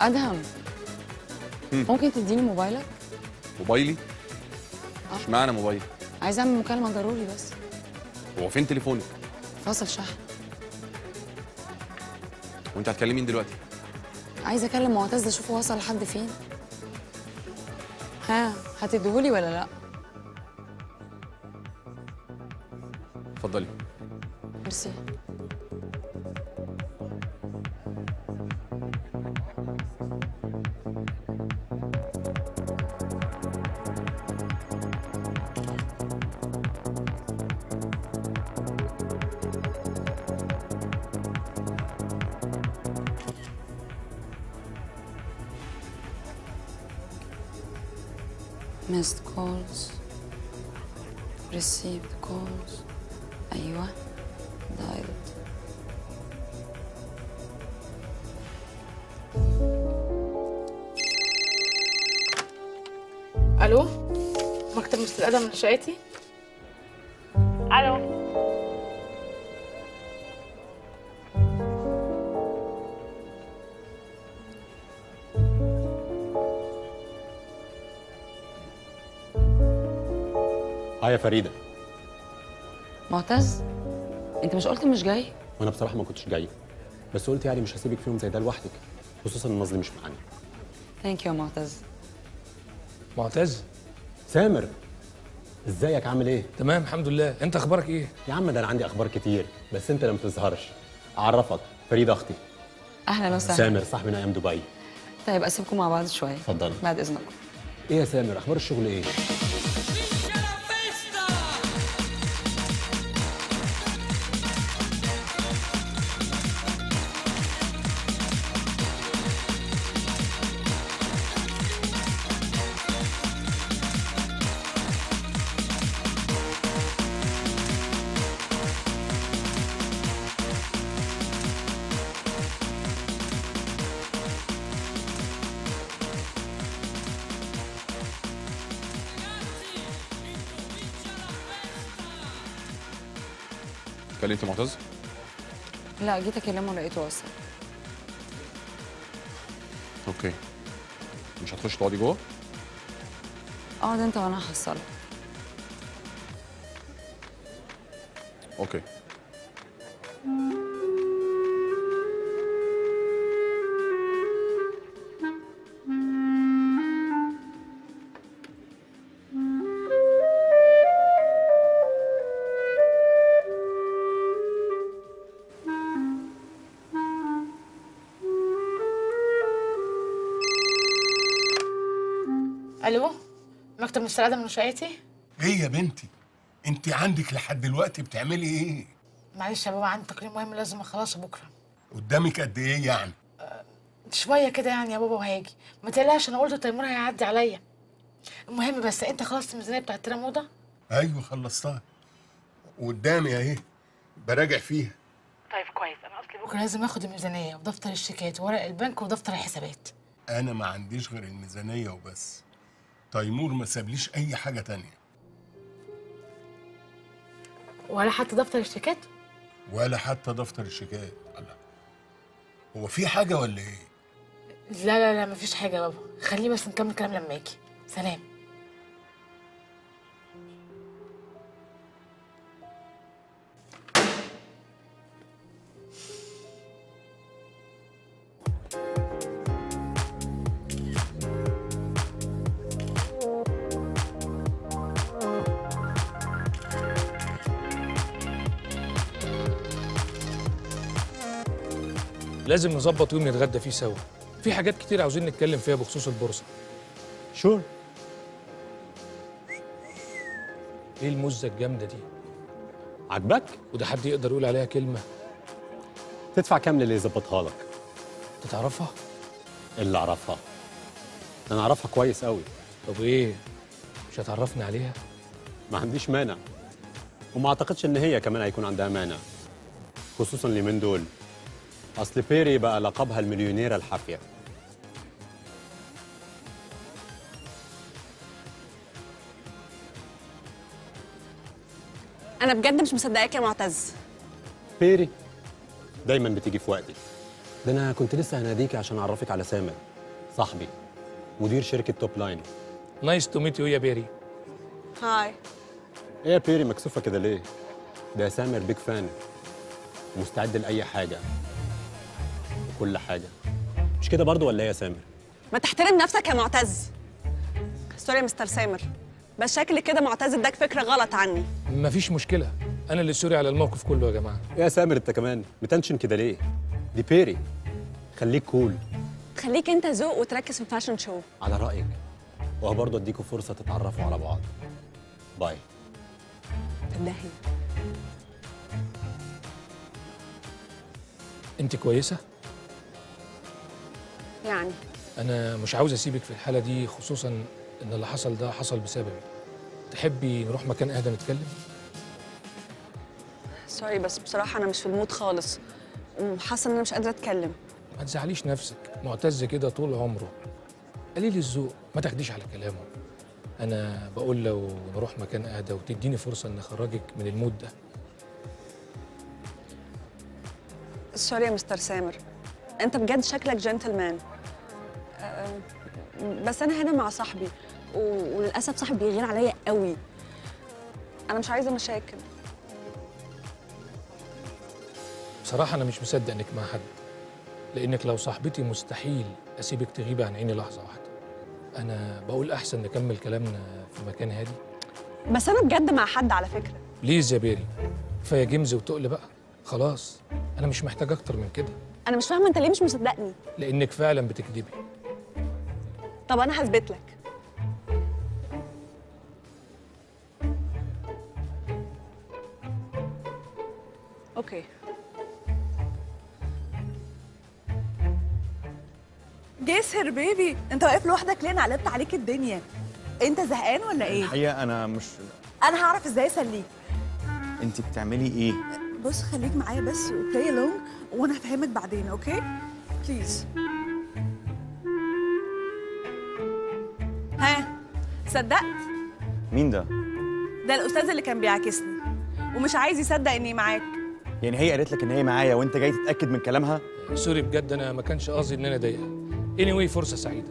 أدهم. مم. ممكن تديني موبايلك؟ موبايلي؟ آه. اشمعنى موبايل عايزه اعمل مكالمة ضروري بس. هو فين تليفونك فاصل شحن. وانت هتكلمي مين دلوقتي؟ عايزه أكلم معتز اشوفه وصل لحد فين. ها هتديهولي ولا لأ؟ اتفضلي. ميرسي. Missed calls received calls أيوه dialed ألو مكتب مستر آدم من شقتي فريدة. معتز انت مش قلت مش جاي؟ وأنا بصراحة ما كنتش جاي بس قلت يعني مش هسيبك فيهم زي ده لوحدك خصوصا النظر مش معانا. ثانك يو معتز. معتز؟ سامر ازيك؟ عامل إيه؟ تمام الحمد لله. انت أخبارك إيه؟ يا عم ده أنا عندي أخبار كتير بس انت اللي ما بتظهرش. اعرفك فريدة أختي. أهلا وسهلا. سامر صاحبي من أيام دبي. طيب أسيبكم مع بعض شوية. اتفضلي. بعد إذنكم. إيه يا سامر أخبار الشغل إيه؟ لا جيت أكلمه لقيته وصل. OK. مش هتخش تقعدي جوه؟ اقعد أنت وأنا هحصلك OK. آدم من شقتي؟ إيه يا بنتي انت عندك لحد دلوقتي بتعملي إيه؟ معلش يا بابا عندي تقرير مهم لازم اخلصه بكرة. قدامك قد إيه يعني؟ شوية كده يعني يا بابا وهاجي. ما تقلقش أنا قلت التيمور هيعدي عليا. المهم بس أنت خلصت الميزانيه بتاعت تيرا موضه أيوه خلصتها. قدامي أهي براجع فيها. طيب كويس. أنا أصلي بكرة. لازم آخد الميزانية ودفتر الشيكات وورق البنك ودفتر الحسابات. أنا ما عنديش غير الميزانية وبس. تيمور ما سابليش أي حاجة تانية. ولا حتى دفتر الشيكات؟ ولا حتى دفتر الشيكات. الله. هو في حاجة ولا إيه؟ لا لا لا مفيش حاجة يا بابا. خليه بس نكمل كلام لما أجي سلام. لازم نظبط يوم نتغدى فيه سوا. في حاجات كتير عاوزين نتكلم فيها بخصوص البورصة. شور. إيه المزه الجامدة دي؟ عجبك؟ وده حد يقدر يقول عليها كلمة. تدفع كام للي يظبطها لك. انت تعرفها اللي أعرفها. أنا أعرفها كويس قوي طب إيه؟ مش هتعرفني عليها؟ ما عنديش مانع. وما أعتقدش إن هي كمان هيكون عندها مانع. خصوصا اليومين دول. أصل بيري بقى لقبها المليونيره الحافية. أنا بجد مش مصدقاك يا معتز. بيري دايما بتيجي في وقتي. ده أنا كنت لسه هناديكي عشان أعرفك على سامر صاحبي مدير شركة توب لاين. nice to meet you يا بيري hi إيه يا بيري مكسوفة كده ليه؟ ده سامر big fan مستعد لأي حاجة. وكل حاجة. مش كده برضو ولا إيه يا سامر؟ ما تحترم نفسك يا معتز. sorry يا مستر سامر بس شكلك كده معتز اداك فكرة غلط عني. مفيش مشكلة. أنا اللي sorry على الموقف كله يا جماعة. يا سامر أنت كمان. متنشن كده ليه؟ دي بيري. خليك cool خليك أنت ذوق وتركز في ال fashion show على رأيك وهو برضه أديكوا فرصة تتعرفوا على بعض. bye تدهي أنت كويسة؟ يعني. أنا مش عاوز أسيبك في الحالة دي خصوصا إن اللي حصل ده حصل بسببي. تحبي نروح مكان أهدى نتكلم؟ sorry بس بصراحة أنا مش في ال mood خالص. وحاسه إن أنا مش قادرة أتكلم. ما تزعليش نفسك. معتز كده طول عمره. قليل الذوق ما تاخديش على كلامه. أنا بقول لو نروح مكان أهدى وتديني فرصة ان أخرجك من ال mood ده. sorry يا مستر سامر. أنت بجد شكلك جنتلمان بس أنا هنا مع صاحبي وللأسف صاحبي بيغير عليا قوي. أنا مش عايزة مشاكل. بصراحة أنا مش مصدق إنك مع حد لإنك لو صاحبتي مستحيل أسيبك تغيبي عن عيني لحظة واحدة. أنا بقول أحسن نكمل كلامنا في مكان هادي. بس أنا بجد مع حد على فكرة. please يا بيري كفاية games وتقل بقى. خلاص أنا مش محتاج أكتر من كده. أنا مش فاهمة أنت ليه مش مصدقني؟ لإنك فعلا بتكذبي. طب أنا هثبت لك. Okay. جاسر baby أنت واقف لوحدك ليه أنا قلبت عليك الدنيا؟ أنت زهقان ولا إيه؟ الحقيقة أنا مش أنا هعرف إزاي أسليك. أنت بتعملي إيه؟ بص خليك معايا بس و play along وأنا هفهمك بعدين okay please صدقت مين ده؟ ده الأستاذ اللي كان بيعاكسني ومش عايز يصدق إني معاك. يعني هي قالت لك إن هي معايا وأنت جاي تتأكد من كلامها؟ sorry بجد أنا ما كانش قصدي إن أنا أضايقها. Anyway فرصة سعيدة.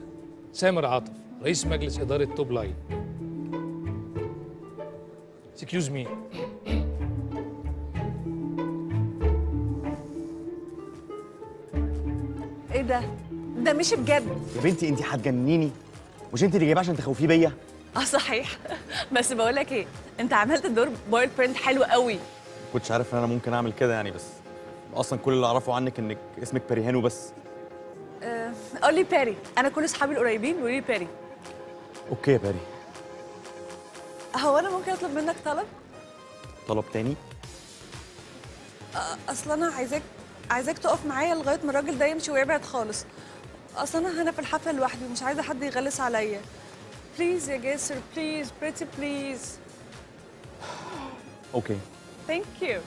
سامر عاطف رئيس مجلس إدارة توب لاين excuse me. إيه ده؟ ده مش بجد. يا بنتي انت هتجننيني. مش انت اللي جايباه عشان تخوفيه بيا؟ آه صحيح. بس بقول لك إيه انت عملت الدور ويل برنت حلو قوي. كنتش عارف إن أنا ممكن أعمل كده يعني بس أصلا كل اللي أعرفه عنك إنك اسمك باريهان و بس. قول لي باري. أنا كل أصحابي القريبين بيقولوا لي باري. Okay يا باري. هو أنا ممكن أطلب منك طلب؟ طلب تاني؟ أصل أنا عايزاك عايزاك تقف معايا لغاية ما الراجل ده يمشي ويبعد خالص. أصل أنا هنا في الحفلة لوحدي ومش عايزة حد يغلس عليا. please يا جاسر please pretty please okay thank you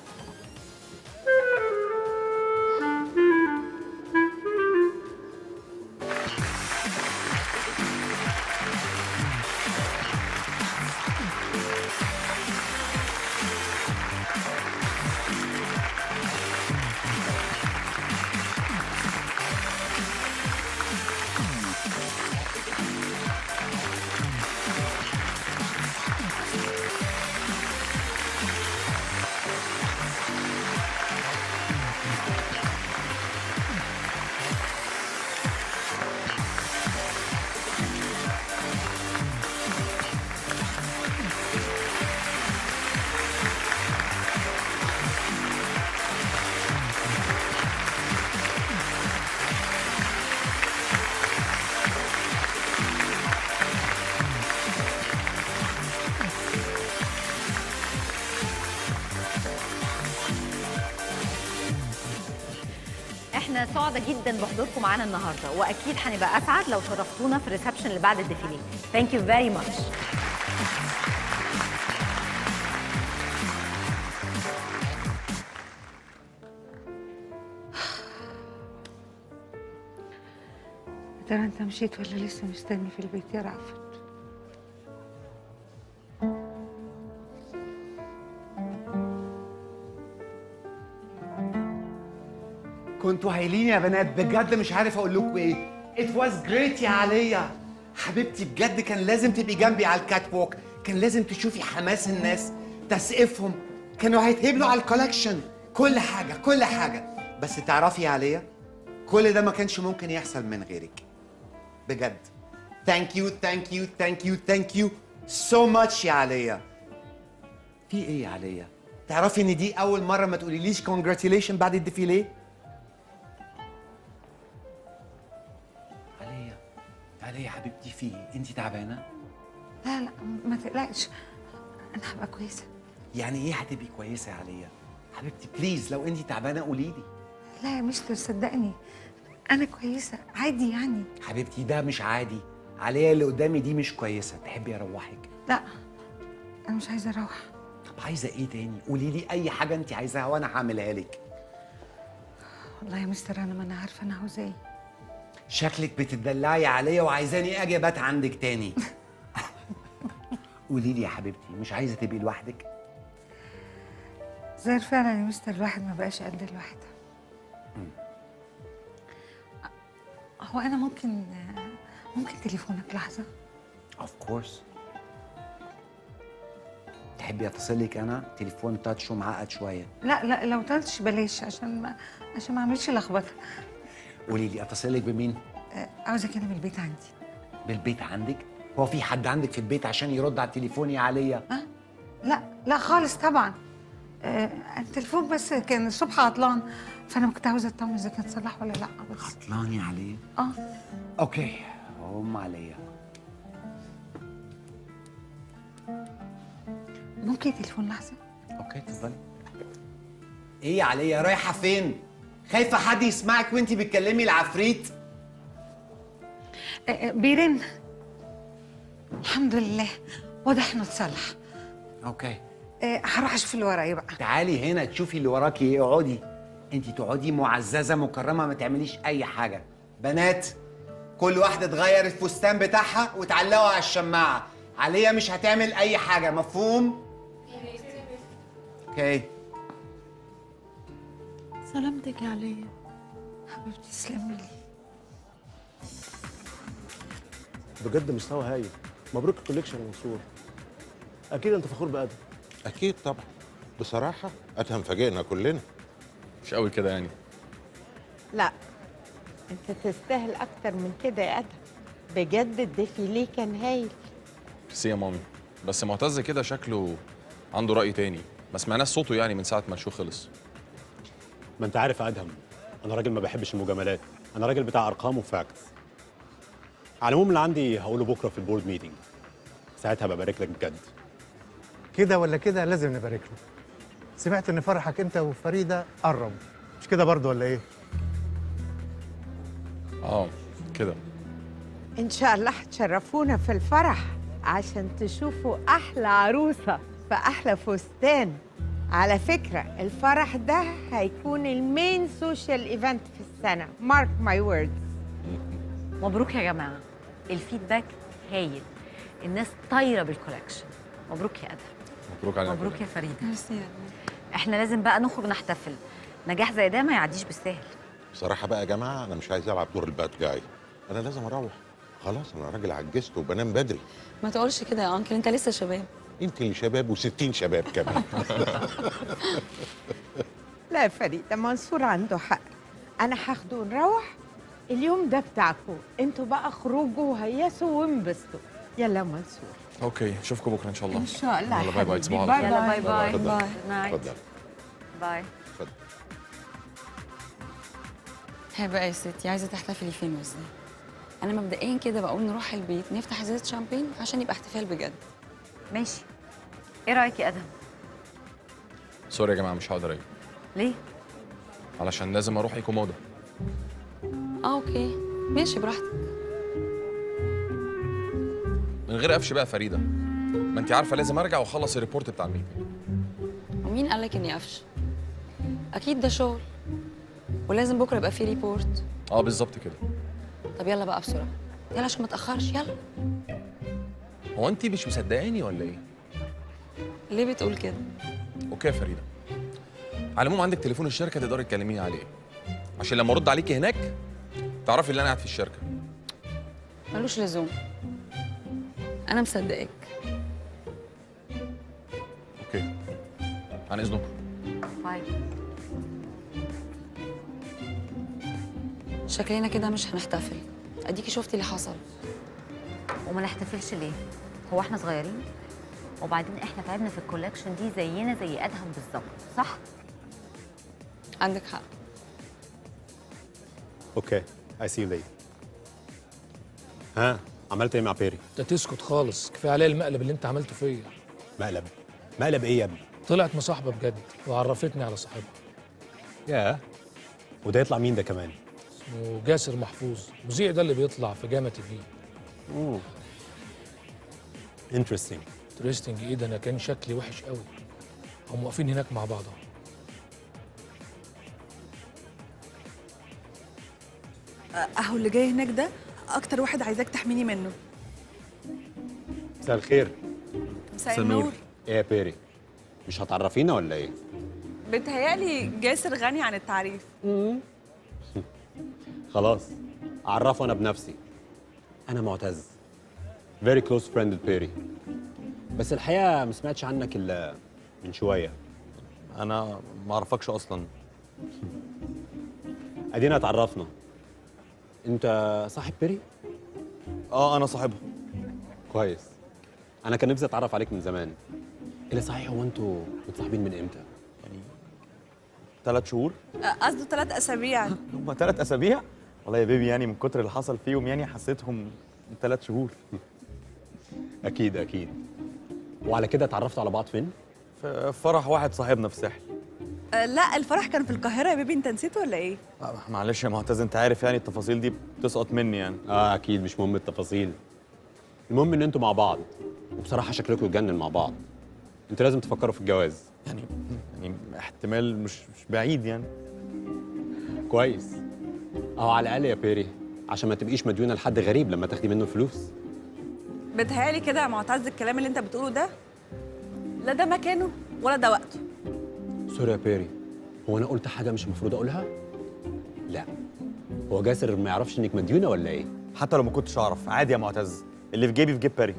سعداء جدا بحضوركم معانا النهارده وأكيد هنبقى أسعد لو شرفتونا في ال reception اللي بعد ال défilé thank you very much ترى أنت مشيت ولا لسه مستني في البيت؟ يا رأفت. هايلين يا بنات بجد مش عارف أقول لكم إيه. It was great يا عليا. حبيبتي بجد كان لازم تبقي جنبي على ال catwalk كان لازم تشوفي حماس الناس تسقيفهم كانوا هيتهبلوا على ال collection كل حاجة كل حاجة. بس تعرفي يا عليا كل ده ما كانش ممكن يحصل من غيرك. بجد. thank you thank you thank you thank you so much يا عليا. في إيه يا عليا؟ تعرفي إن دي أول مرة ما تقوليليش congratulation بعد ال défilé عليا يا حبيبتي في إيه؟ انت تعبانة؟ لا لا ما تقلقش. أنا هبقى كويسة. يعني إيه هتبقي كويسة يا عليا؟ حبيبتي please لو انت تعبانة قولي لي. لا يا مستر صدقني. أنا كويسة عادي يعني. حبيبتي ده مش عادي. عليا اللي قدامي دي مش كويسة. تحبي اروحك؟ لا أنا مش عايزة أروح. طب عايزة إيه تاني؟ قولي لي أي حاجة انت عايزاها وأنا هعملها لك. والله يا مستر أنا ما أنا عارفة أنا عاوزة إيه. شكلك بتدلعي عليا وعايزاني أجي ابات عندك تاني. قولي لي يا حبيبتي مش عايزة تبقي لوحدك؟ ظاهر فعلا يا مستر الواحد ما بقاش قد الواحدة. هو أنا ممكن ممكن تليفونك لحظة؟ Of course تحبي أتصلك أنا؟ تليفون touch ومعقد شوية. لا لا لو touch بلاش عشان ما عشان ما أعملش لخبطة. قولي لي أتصلك بمين؟ آه، عاوزه أكلم البيت عندي. بالبيت عندك؟ هو في حد عندك في البيت عشان يرد على التليفون يا عليا؟ لا لا خالص طبعا. آه، التليفون بس كان الصبح عطلان فأنا كنت عاوزة أطمن إذا كان صلح ولا لا. بس عطلان يا عليا؟ آه. okay هم عليا. ممكن تليفون لحظة؟ okay اتفضلي. إيه يا عليا رايحة فين؟ خايفه حد يسمعك وانتي بتكلمي العفريت؟ آه، آه، بيرن. الحمد لله. واضح إنه اتصلح. okay. آه، هروح أشوف اللي ورايا بقى. تعالي هنا تشوفي اللي وراكي إيه. اقعدي. انت تقعدي معززة مكرمة ما تعمليش أي حاجة. بنات كل واحدة تغير الفستان بتاعها وتعلقه على الشماعة. عليا مش هتعمل أي حاجة. مفهوم؟ okay. سلامتك يا عليا حبيبتي تسلمي لي. بجد مستوى هايل مبروك ال collection يا منصور. أكيد أنت فخور بأدهم أكيد طبعا. بصراحة ادهم فاجئنا كلنا. مش قوي كده يعني. لا أنت تستاهل أكتر من كده يا أدهم. بجد الديفيليه كان هايل ميرسي يا mommy بس معتز كده شكله عنده رأي تاني. ما سمعناش صوته يعني من ساعة ما ال show خلص. ما انت عارف يا ادهم. أنا راجل ما بحبش المجاملات. أنا راجل بتاع ارقام و facts على العموم اللي عندي هقوله بكرة في ال board meeting ساعتها ببارك لك بجد. كده ولا كده لازم نبارك له. سمعت إن فرحك أنت وفريدة قرب مش كده برضه ولا إيه؟ آه كده. إن شاء الله هتشرفونا في الفرح عشان تشوفوا أحلى عروسة في أحلى فستان. على فكرة الفرح ده هيكون ال main social event في السنة. mark my words مبروك يا جماعة. ال feedback هايل. الناس طايرة بال collection مبروك يا أدهم. مبروك علينا مبروك يا فريدة. ميرسي يا إحنا لازم بقى نخرج نحتفل. نجاح زي ده ما يعديش بالسهل. بصراحة بقى يا جماعة أنا مش عايز ألعب دور ال bad guy أنا لازم أروح. خلاص أنا راجل عجزت وبنام بدري. ما تقولش كده يا uncle أنت لسه شباب. انت اللي شباب و60 شباب كمان. لا يا فريده منصور عنده حق. أنا هاخده ونروح. اليوم ده بتاعكم أنتوا بقى خرجوا وهيسوا وانبسطوا. يلا يا منصور. okay أشوفكم بكرة إن شاء الله. إن شاء الله. يلا bye bye. تصبحوا bye على خير. يلا باي باي اتفضل. bye. اتفضل bye. ها بقى يا ستي عايزة تحتفلي فين وازاي أنا مبدئيا كده بقول نروح البيت نفتح ازازه شامبين عشان يبقى احتفال بجد. ماشي. إيه رأيك يا أدهم؟ sorry يا جماعة مش هقدر أجي ليه؟ علشان لازم أروح إيكو مودا آه okay. ماشي براحتك. من غير قفش بقى فريدة. ما انت عارفة لازم أرجع وأخلص ال report بتاع ال meeting ومين قال لك إني قفش؟ أكيد ده شغل. ولازم بكرة يبقى في report. آه بالظبط كده. طب يلا بقى بسرعة. يلا عشان ما تأخرش. يلا. هو انت مش مصدقاني ولا إيه؟ ليه بتقول كده؟ okay يا فريدة. على العموم عندك تليفون الشركة تقدري تكلميني عليه. عشان لما ارد عليكي هناك تعرفي ان أنا قاعد في الشركة. ملوش لزوم. أنا مصدقاك. okay. عن اذنكم bye. شكلنا كده مش هنحتفل. أديكي شفتي اللي حصل. وما نحتفلش ليه؟ هو إحنا صغيرين وبعدين إحنا تعبنا في ال collection دي زينا زي ادهم بالظبط صح؟ عندك حق. okay I see you later عملت إيه مع بيري؟ انت تسكت خالص كفاية عليا المقلب اللي انت عملته فيا. مقلب. مقلب إيه يا ابني؟ طلعت مصاحبة بجد وعرفتني على صاحبها. أيوه ده يطلع مين ده كمان؟ اسمه جاسر محفوظ المذيع ده اللي بيطلع في جامعة أوه. interesting interesting إيه ده؟ أنا كان شكلي وحش قوي. هم واقفين هناك مع بعض أهو. أهو اللي جاي هناك ده أكتر واحد عايزاك تحميني منه. مساء الخير. مساء النور. إيه يا بيري؟ مش هتعرفينا ولا إيه؟ بتهيألي جاسر غني عن التعريف. خلاص اعرفه أنا بنفسي. أنا معتز. Very close friend بيري بس الحقيقة ما سمعتش عنك إلا من شوية. أنا ما أعرفكش أصلا. أدينا اتعرفنا أنت صاحب بيري؟ آه أنا صاحبها كويس. أنا كان نفسي أتعرف عليك من زمان. اللي صحيح هو أنتوا متصاحبين من إمتى؟ ثلاث شهور؟ قصده ثلاث أسابيع. هم ثلاث أسابيع؟ والله يا بيبي يعني من كتر اللي حصل فيهم يعني حسيتهم ثلاث شهور. أكيد أكيد. وعلى كده اتعرفتوا على بعض فين؟ في فرح واحد صاحبنا في الساحل أه لا الفرح كان في القاهرة يا بيبي انت نسيت ولا إيه؟ آه، معلش يا معتز انت عارف يعني التفاصيل دي بتسقط مني يعني. آه أكيد مش مهم التفاصيل. المهم إن أنتوا مع بعض وبصراحة شكلكم يتجنن مع بعض. أنتوا لازم تفكروا في الجواز. يعني يعني احتمال مش مش بعيد يعني. كويس. اهو على الأقل يا بيري عشان ما تبقيش مديونة لحد غريب لما تاخدي منه فلوس. بتهيألي كده يا معتز الكلام اللي انت بتقوله ده لا ده مكانه ولا ده وقته. sorry يا بيري هو أنا قلت حاجة مش المفروض أقولها؟ لا. هو جاسر ما يعرفش إنك مديونة ولا إيه؟ حتى لو ما كنتش أعرف. عادي يا معتز. اللي في جيبي في جيب بيري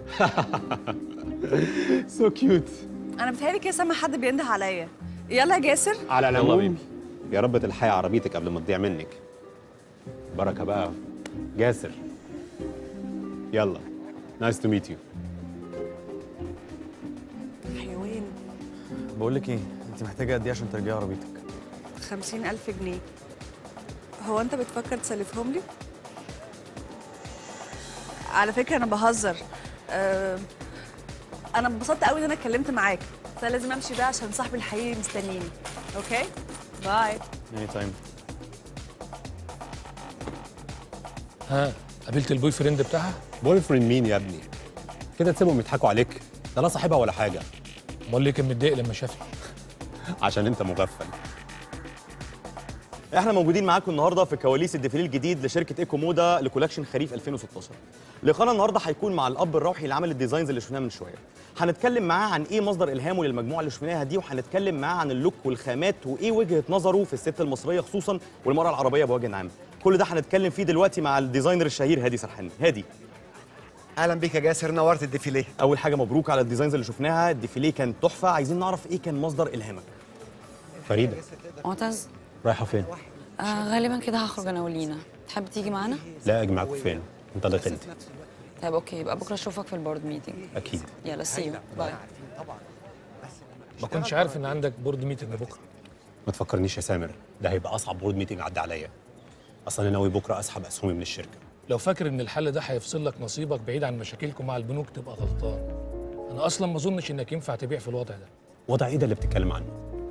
so cute أنا بتهيألي كده سامع حد بينده عليا. يلا يا جاسر. على يلا العموم baby. يا رب تلحقي عربيتك قبل ما تضيع منك. بركة بقى. جاسر. يلا. nice to meet you حيوان. بقول لك إيه؟ أنت محتاجة قد إيه عشان ترجعي عربيتك؟ خمسين ألف جنيه. هو أنت بتفكر تسلفهم لي؟ على فكرة أنا بهزر. أه أنا اتبسطت قوي إن أنا اتكلمت معاك. بس أنا لازم أمشي بقى عشان صاحبي الحقيقي مستنيني. okay؟ bye. anytime ها. قابلت ال boyfriend بتاعها؟ boyfriend مين يا ابني؟ كده تسيبهم يضحكوا عليك. ده لا صاحبها ولا حاجة. امال ليه كان متضايق لما شافني عشان انت مغفل. إحنا موجودين معاكم النهارده في كواليس الديفيليه الجديد لشركة إيكو مودا ل collection خريف 2016 لقاءنا النهارده هيكون مع الأب الروحي اللي عمل ال designs اللي شفناها من شوية. هنتكلم معاه عن إيه مصدر إلهامه للمجموعة اللي شفناها دي وهنتكلم معاه عن ال look والخامات وإيه وجهة نظره في الست المصرية خصوصا والمرأة العربية بوجه عام. كل ده هنتكلم فيه دلوقتي مع ال designer الشهير هادي سرحان. هادي. أهلا بيك يا جاسر نورت الديفيليه. أول حاجة مبروك على ال designs اللي شفناها. الديفيليه كان تحفة. عايزين نعرف إيه كان مصدر إلهامك؟ فريدة. معتز. رايحة فين؟ آه غالبا كده هخرج أنا ولينا. تحب تيجي معانا؟ لا أجي معاكم فين؟ انطلق أنت. طيب okay. يبقى بكرة أشوفك في ال board meeting أكيد. يلا see you bye ما كنتش عارف إن عندك board meeting بكرة. ما تفكرنيش يا سامر. ده هيبقى أصعب board meeting عدى عليا. أصلا أنا ناوي بكرة أسحب أسهمي من الشركة. لو فاكر إن الحل ده هيفصل لك نصيبك بعيد عن مشاكلكم مع البنوك تبقى غلطان. أنا أصلا ما أظنش إنك ينفع تبيع في الوضع ده. وضع إيه ده اللي بتتكلم عنه؟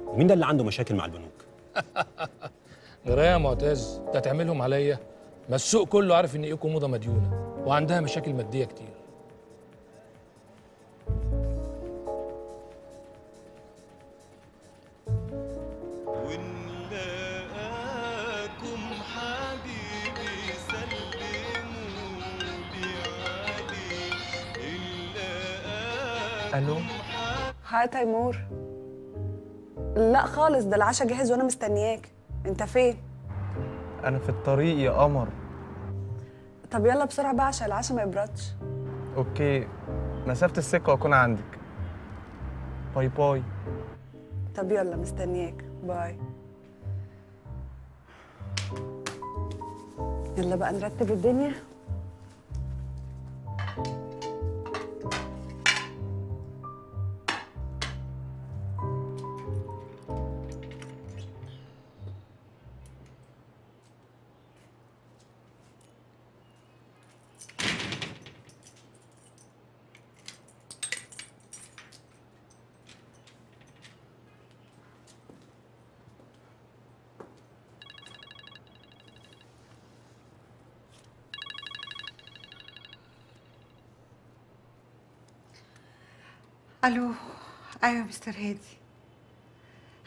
ومين ده اللي عنده مشاكل مع البنوك؟ جرى إيه يا معتز انت هتعملهم عليا. ما السوق كله عارف إن ايكو مودا مديونة وعندها مشاكل مادية كتير. ألو. hi تيمور. لا خالص ده العشاء جاهز وأنا مستنياك. أنت فين؟ أنا في الطريق يا قمر. طب يلا بسرعة بقى عشان العشاء ما يبردش. okay. مسافة السكة وأكون عندك. bye bye. طب يلا مستنياك. bye. يلا بقى نرتب الدنيا. ألو. أيوه مستر هادي.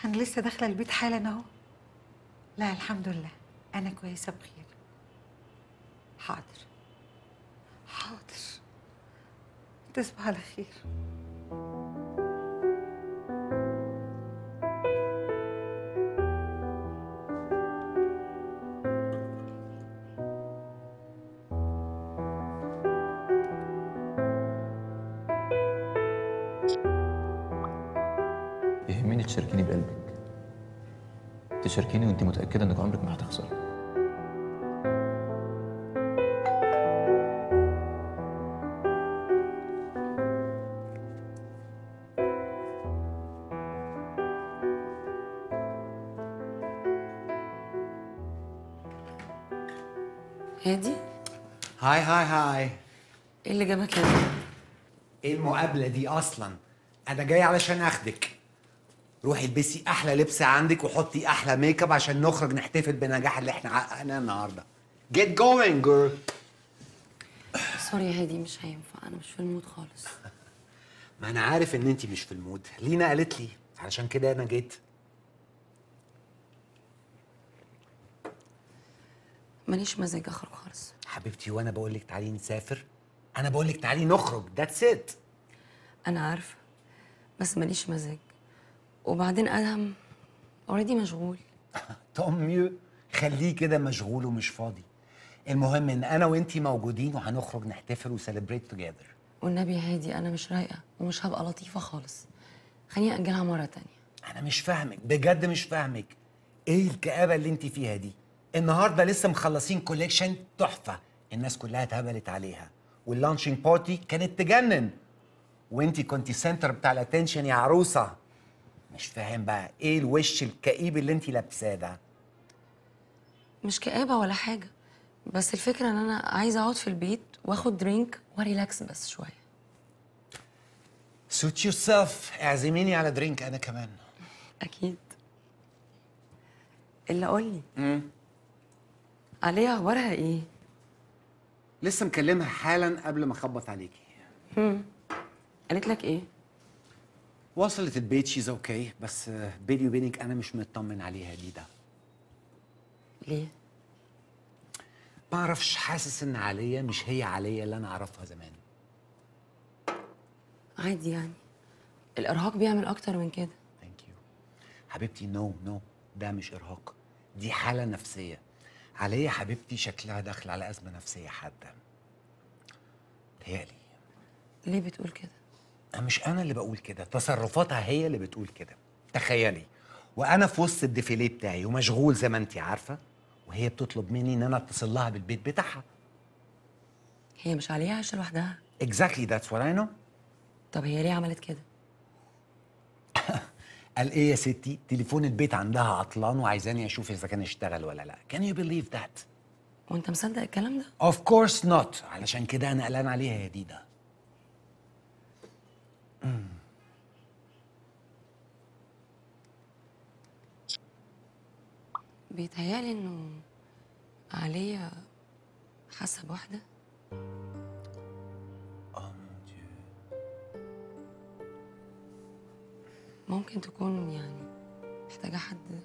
أنا لسه داخلة البيت حالا أهو. لا الحمد لله. أنا كويسة بخير. حاضر. حاضر. تصبح على خير. يهمني تشاركيني بقلبك. تشاركيني وانت متأكدة انك عمرك ما هتخسري هادي؟ هاي هاي هاي. إيه اللي جابك هنا؟ إيه المقابلة دي أصلا؟ أنا جاي علشان أخدك. روحي البسي أحلى لبس عندك وحطي أحلى make up عشان نخرج نحتفل بالنجاح اللي إحنا حققناه النهارده. Get going girl. sorry يا هادي مش هينفع. أنا مش في ال mood خالص. ما أنا عارف إن انت مش في ال mood. لينا قالت لي. علشان كده أنا جيت. ماليش مزاج أخرج خالص. حبيبتي وأنا بقول لك تعالي نسافر. أنا بقول لك تعالي نخرج. that's it أنا عارفة بس ماليش مزاج. وبعدين أدهم already مشغول. طب ما خليه كده مشغول ومش فاضي. المهم إن أنا وإنتي موجودين وهنخرج نحتفل و celebrate together والنبي هادي أنا مش رايقة ومش هبقى لطيفة خالص. خليني اجلها مرة تانية. أنا مش فاهمك بجد مش فاهمك. إيه الكآبة اللي انت فيها دي؟ النهارده لسه مخلصين collection تحفة. الناس كلها اتهبلت عليها. وال launching party كانت تجنن. وانت كنتي center بتاع ال attention يا عروسة. مش فاهم بقى. إيه الوش الكئيب اللي انت لابساه ده؟ مش كآبة ولا حاجة بس الفكرة إن أنا عايزة أقعد في البيت وآخد drink و relax بس شوية. suit yourself اعزميني على drink أنا كمان. أكيد. إلا قولي لي عليا أخبارها إيه؟ لسه مكلمها حالا قبل ما أخبط عليكي. هم. قالت لك إيه؟ وصلت البيت she's okay بس بيني وبينك أنا مش مطمن عليها دي ده؟ ليه؟ ما أعرفش حاسس إن عليا مش هي عليا اللي أنا أعرفها زمان. عادي يعني. الإرهاق بيعمل أكتر من كده. حبيبتي no no ده مش إرهاق. دي حالة نفسية. عليا حبيبتي شكلها داخل على أزمة نفسية حادة. تهيألي ليه بتقول كده؟ مش أنا اللي بقول كده تصرفاتها هي اللي بتقول كده. تخيلي وأنا في وسط الديفيليه بتاعي ومشغول زي ما انت عارفة وهي بتطلب مني إن أنا أتصل لها بالبيت بتاعها. هي مش عليها عايشه لوحدها؟ Exactly that's what I know. طب هي ليه عملت كده؟ قال إيه يا ستي؟ تليفون البيت عندها عطلان وعايزاني أشوف إذا كان اشتغل ولا لأ. Can you believe that? وأنت مصدق الكلام ده؟ Of course not. علشان كده أنا قلقان عليها يا ديدا. بيتهيألي إنه عليا حاسه بواحده ممكن تكون يعني محتاجة حد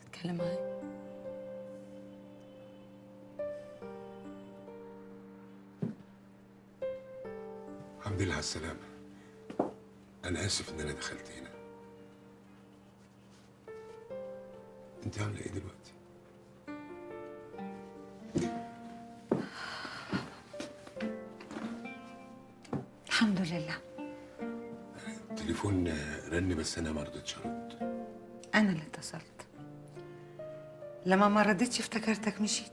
تتكلم معاه. الحمد لله على السلامة. أنا آسف إن أنا دخلت هنا. أنت عاملة إيه دلوقتي؟ الحمد لله. التليفون رن بس أنا ما رضيتش أرد. أنا اللي اتصلت. لما ما رضيتش افتكرتك مشيت.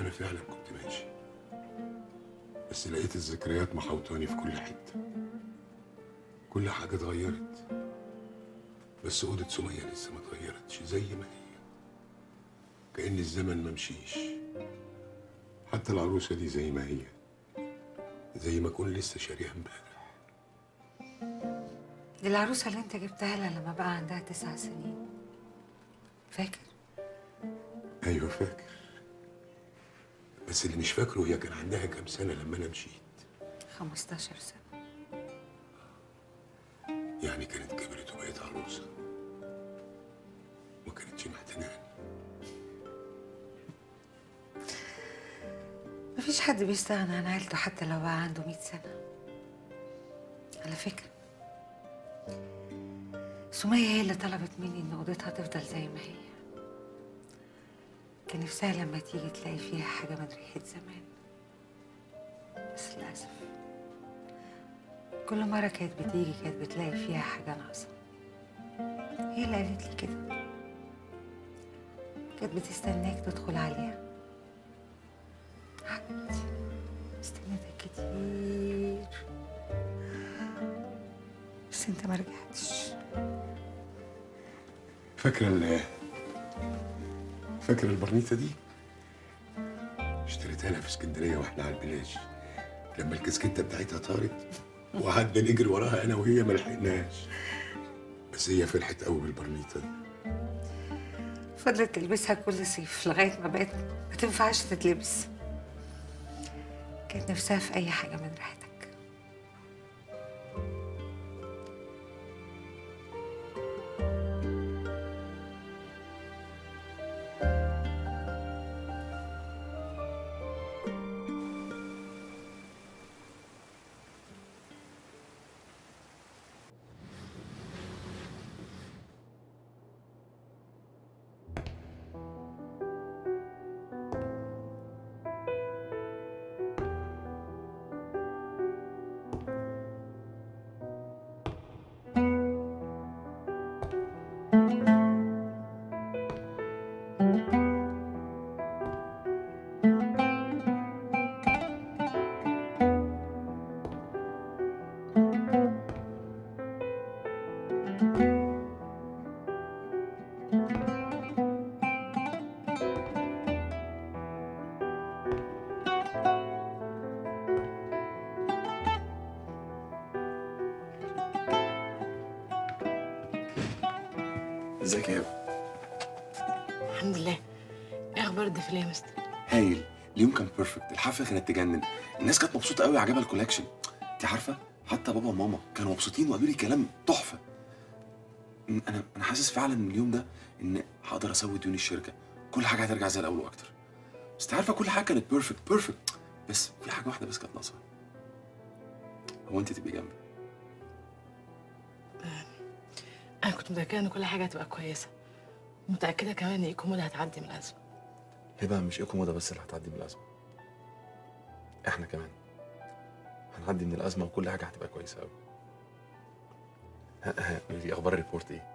أنا فعلا كنت ماشي. بس لقيت الذكريات محوطاني في كل حتة. كل حاجة اتغيرت. بس أوضة سمية لسه ما اتغيرتش زي ما هي. كأن الزمن ما مشيش. حتى العروسة دي زي ما هي. زي ما اكون لسه شاريها امبارح. دي العروسة اللي انت جبتها لها لما بقى عندها تسع سنين. فاكر؟ أيوه فاكر. بس اللي مش فاكره هي كان عندها كام سنة لما أنا مشيت. 15 سنة. يعني كانت كبرت وبقت عروسه ما كانتش محتاجاني مفيش حد بيستغنى عن عيلته حتى لو بقى عنده 100 سنة. على فكرة. سمية هي اللي طلبت مني إن أوضتها تفضل زي ما هي. كان نفسها لما تيجي تلاقي فيها حاجة من ريحة زمان. بس للأسف. كل مرة كانت بتيجي كانت بتلاقي فيها حاجة ناقصة. هي اللي قالت لي كده. كانت بتستناك تدخل عليها. قعدت استنيتك كتير. بس انت ما رجعتش. فاكره ال فاكره البرنيطه دي؟ اشتريتها لها في اسكندرية وإحنا على البلاج. لما الكسكتة بتاعتها طارت وقعدنا نجري وراها أنا وهي ما لحقناش. بس هي فرحت قوي بالبرنيطه دي فضلت تلبسها كل صيف لغاية ما بقت ما تنفعش تتلبس. كانت نفسها في أي حاجة من ريحتك ازيك يا هبة؟ الحمد لله. إيه أخبار الديفيليه يا مستر؟ هايل. اليوم كان perfect الحفلة كانت تجنن. الناس كانت مبسوطة قوي عجبها ال collection انت عارفة حتى بابا وماما كانوا مبسوطين وقالوا لي كلام تحفة. أنا أنا حاسس فعلا من اليوم ده إن هقدر أسوي ديون الشركة. كل حاجة هترجع زي الأول وأكتر. بس انت عارفة كل حاجة كانت perfect perfect بس في حاجة واحدة بس كانت ناقصة. هو انك تبقي جنبي؟ أنا كنت متأكدة إن كل حاجة هتبقى كويسة. متأكدة كمان إن ايكومودا هتعدي من الأزمة. هبه مش ايكومودا بس اللي هتعدي من الأزمة؟ إحنا كمان. هنعدي من الأزمة وكل حاجة هتبقى كويسة قوي ها ها قولي لي أخبار ال report إيه؟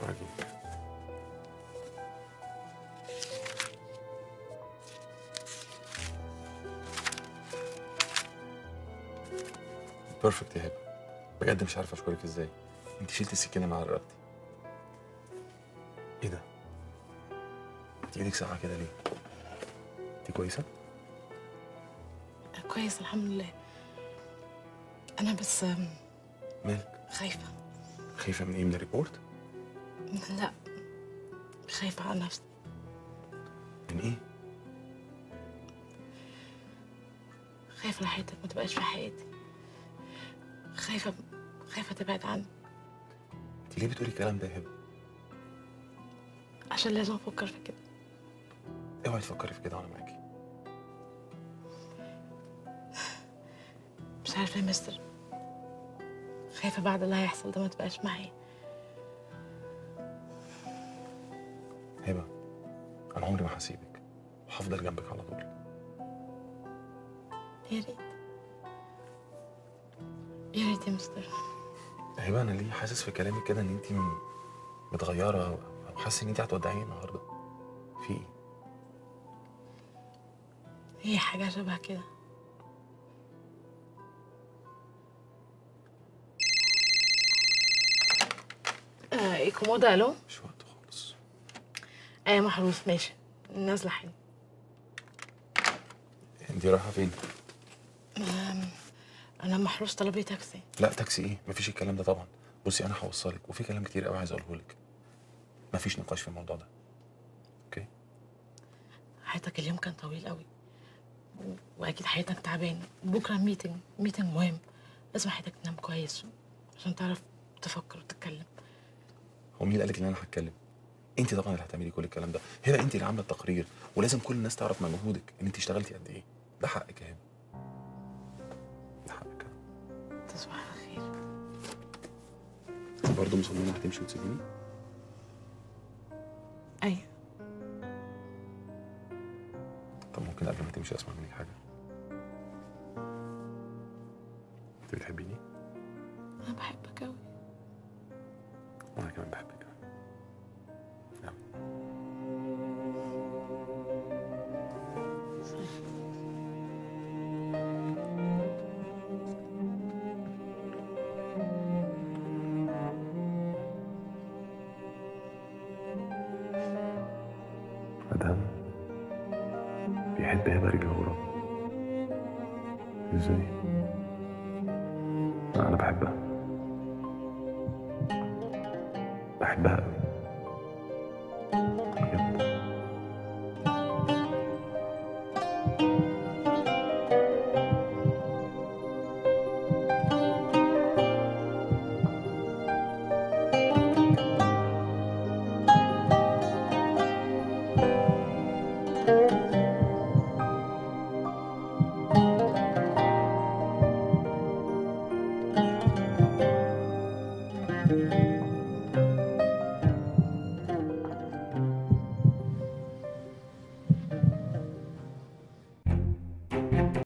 فرجيني perfect يا هبة. بجد مش عارف أشكرك إزاي. أنت شلت السكينة من على رقبتي. إيه ده؟ أنت إيدك ساقعه كده ليه؟ أنت كويسة؟ كويس الحمد لله. أنا بس مالك خايفة. خايفة من إيه؟ من ال report؟ لا خايفة على نفسي. من إيه؟ خايفة لحياتك ما تبقاش في حياتي. خايفه خايفة تبعد عني انت ليه بتقولي الكلام ده يا هبة؟ عشان لازم أفكر في كده. اوعي تفكري في كده وأنا معاكي. مش عارفة يا مستر. خايفة بعد اللي هيحصل ده ما تبقاش معايا. هبة أنا عمري ما هسيبك. وهفضل جنبك على طول. يا ريت. يا ريت يا مستر. هبه أنا ليه حاسس في كلامك كده إن انت متغيرة أو أو حاسة إن انت هتودعيني النهارده؟ في إيه؟ هي حاجة شبه كده. آه إيه كومودا ألو؟ مش وقت خالص. إيه محروس. ماشي. نازلة حلو انت رايحة فين؟ آم، أنا محروس طلب لي تاكسي. لا تاكسي إيه؟ مفيش الكلام ده طبعا. بصي أنا هوصلك وفي كلام كتير قوي عايز أقوله لك. مفيش نقاش في الموضوع ده. حياتك اليوم كان طويل قوي. وأكيد حياتك تعبان بكرة ميتنج ميتنج مهم. لازم حياتك تنام كويس عشان تعرف تفكر وتتكلم. هو مين اللي قالك إن أنا هتكلم؟ أنت طبعا اللي هتعملي كل الكلام ده. هبه أنت اللي عاملة التقرير ولازم كل الناس تعرف مجهودك إن أنت اشتغلتي قد إيه. ده حقك يا هبة. تصبح على خير. انت برضه مصممة هتمشي وتسيبيني أيوه. طب ممكن قبل ما تمشي أسمع منك حاجة؟ أنت بتحبيني؟ أنا بحبك قوي وأنا كمان بحبك. bebber i går. Du ser.